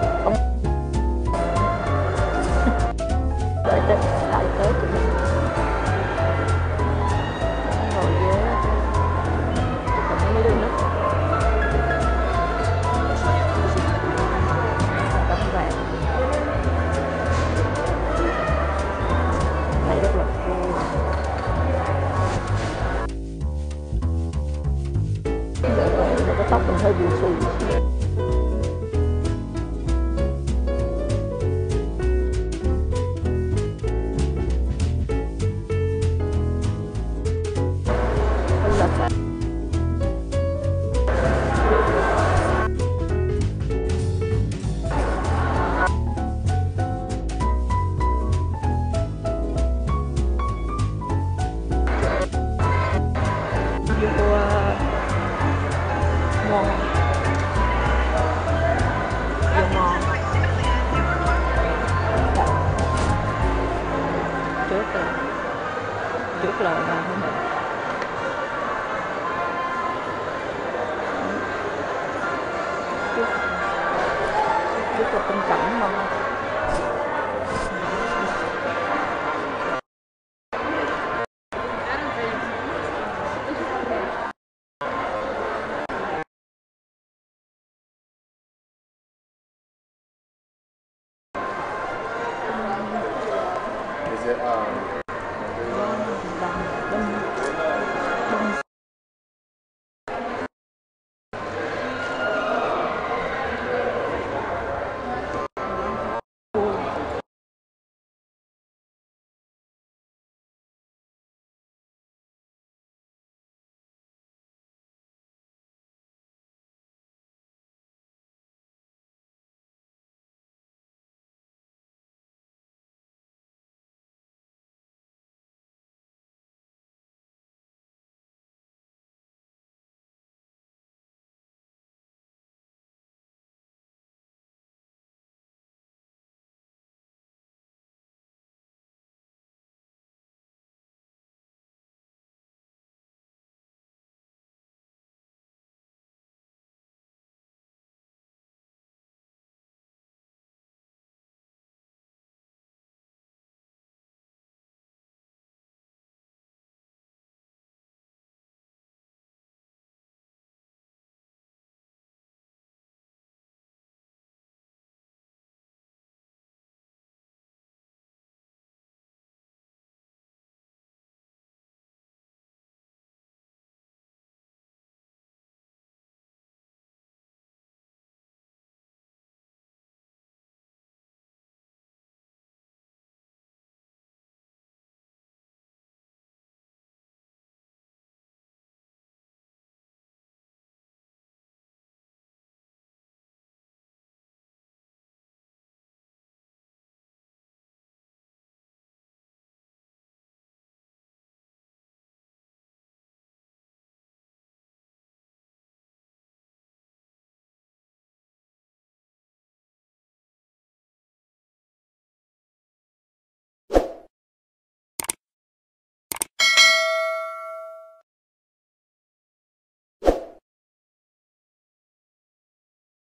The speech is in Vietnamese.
có đợi tới đợi tới tụi mình ngồi ghế mấy đứa nước tấm vàng này rất là vui. đợi tới cái tóc mình hơi bị xù trước là trước trước là tinh cảnh mà. Is it um,